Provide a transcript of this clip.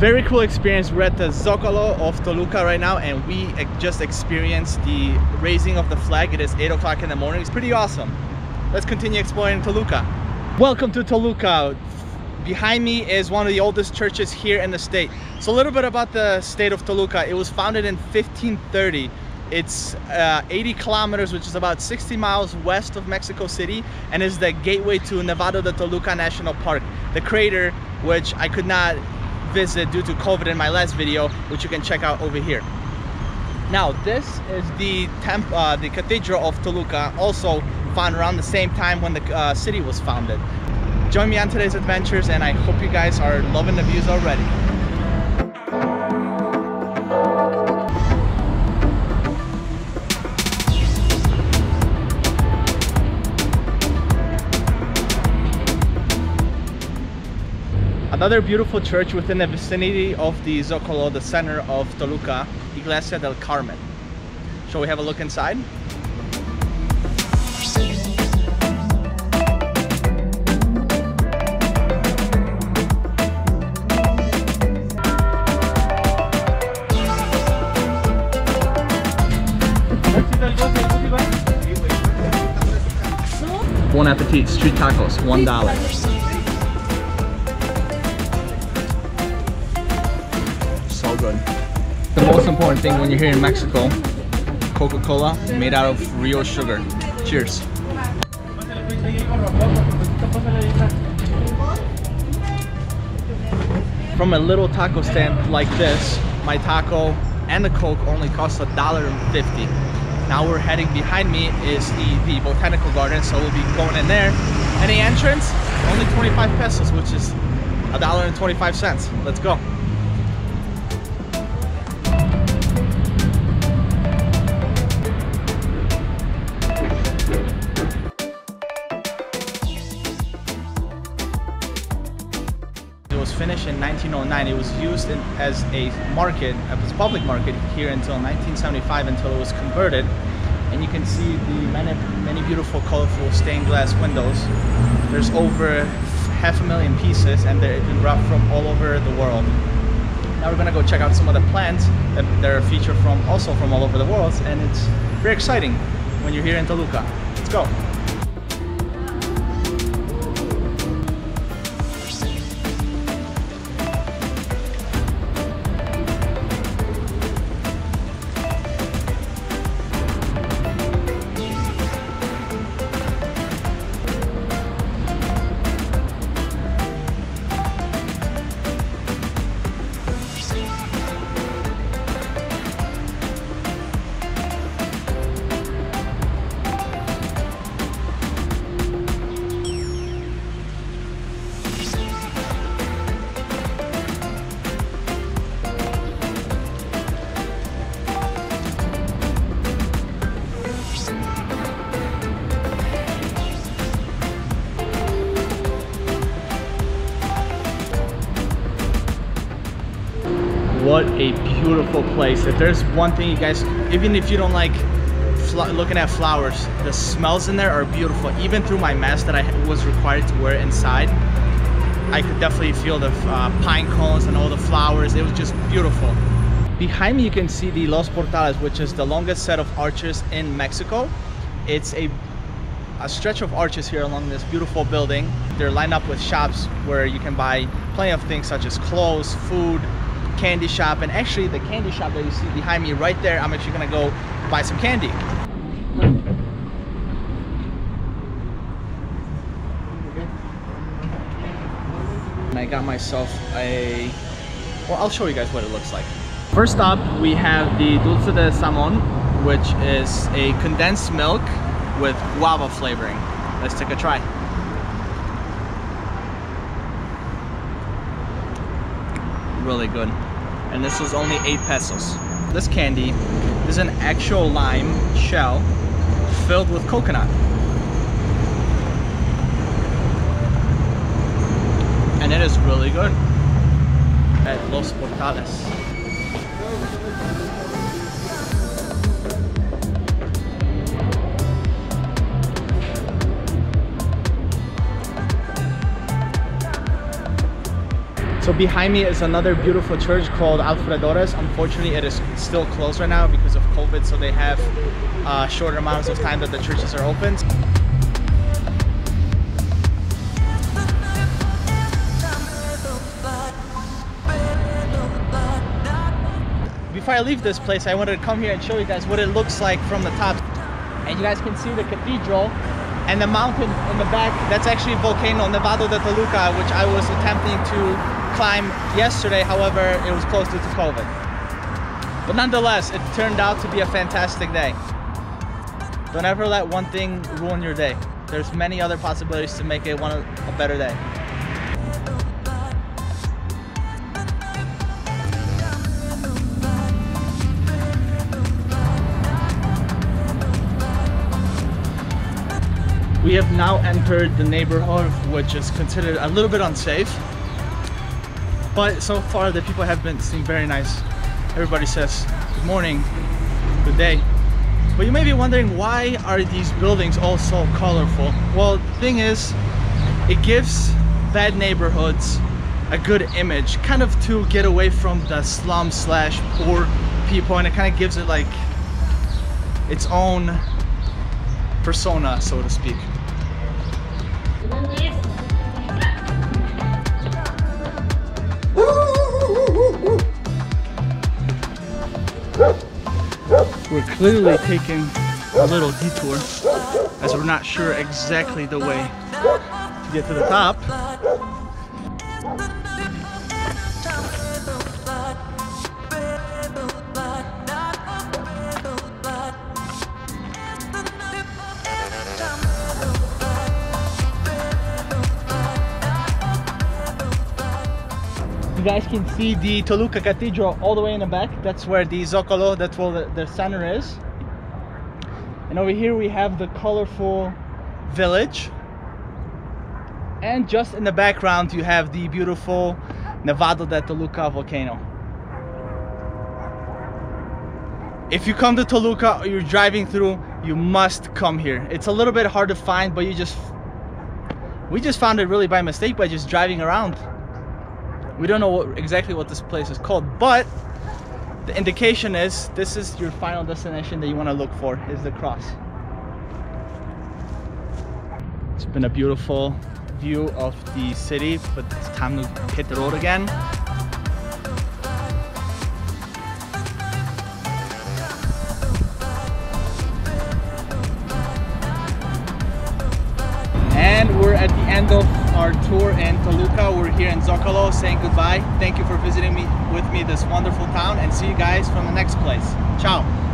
very cool experience. We're at the Zocalo of Toluca right now and we just experienced the raising of the flag. It is 8 o'clock in the morning. It's pretty awesome. Let's continue exploring Toluca. Welcome to Toluca. Behind me is one of the oldest churches here in the state. So a little bit about the state of Toluca. It was founded in 1530 it's uh, 80 kilometers, which is about 60 miles west of Mexico City, and is the gateway to Nevado de Toluca National Park. The crater, which I could not visit due to COVID in my last video, which you can check out over here. Now, this is the temp, uh, the Cathedral of Toluca, also found around the same time when the uh, city was founded. Join me on today's adventures, and I hope you guys are loving the views already. Another beautiful church within the vicinity of the Zocalo, the center of Toluca, Iglesia del Carmen. Shall we have a look inside? Bon appetit, street tacos, $1. Most important thing when you're here in Mexico, Coca-Cola made out of real sugar. Cheers. From a little taco stand like this, my taco and the Coke only cost a dollar fifty. Now we're heading behind me is the, the botanical garden, so we'll be going in there. The entrance, only 25 pesos, which is a dollar and 25 cents. Let's go. Finished in 1909. It was used in, as a market, as a public market here until 1975 until it was converted. And you can see the many, many beautiful, colorful stained glass windows. There's over half a million pieces and they've been brought from all over the world. Now we're gonna go check out some of the plants that, that are featured from also from all over the world and it's very exciting when you're here in Toluca. Let's go. What a beautiful place. If there's one thing you guys even if you don't like looking at flowers the smells in there are beautiful. Even through my mask that I was required to wear inside I could definitely feel the uh, pine cones and all the flowers. It was just beautiful. Behind me you can see the Los Portales which is the longest set of arches in Mexico. It's a a stretch of arches here along this beautiful building. They're lined up with shops where you can buy plenty of things such as clothes, food, candy shop and actually the candy shop that you see behind me right there I'm actually gonna go buy some candy. And I got myself a well I'll show you guys what it looks like. First up we have the dulce de salmon which is a condensed milk with guava flavoring. Let's take a try really good and this was only 8 pesos. This candy is an actual lime shell filled with coconut. And it is really good at Los Portales. Behind me is another beautiful church called Alfredores. Unfortunately, it is still closed right now because of COVID, so they have uh, shorter amounts of time that the churches are open. Before I leave this place, I wanted to come here and show you guys what it looks like from the top. And you guys can see the cathedral and the mountain in the back. That's actually volcano Nevado de Toluca, which I was attempting to climb yesterday, however, it was close due to COVID. But nonetheless, it turned out to be a fantastic day. Don't ever let one thing ruin your day. There's many other possibilities to make it one a better day. We have now entered the neighborhood which is considered a little bit unsafe but so far the people have been seem very nice. Everybody says good morning. Good day. But you may be wondering why are these buildings all so colorful? Well the thing is it gives bad neighborhoods a good image kind of to get away from the slum slash poor people and it kind of gives it like its own persona so to speak we're clearly taking a little detour as we're not sure exactly the way to get to the top. You guys can see the Toluca Cathedral all the way in the back. That's where the Zocalo, that's where the, center is. And over here we have the colorful village. And just in the background you have the beautiful Nevado de Toluca volcano. If you come to Toluca or you're driving through, you must come here. It's a little bit hard to find, but you just we just found it really by mistake by just driving around. We don't know what, exactly what this place is called, but the indication is this is your final destination that you want to look for is the cross. It's been a beautiful view of the city, but it's time to hit the road again. And we're at the end of our tour in Toluca. We're here in Zocalo saying goodbye. Thank you for visiting me with me this wonderful town and see you guys from the next place. Ciao.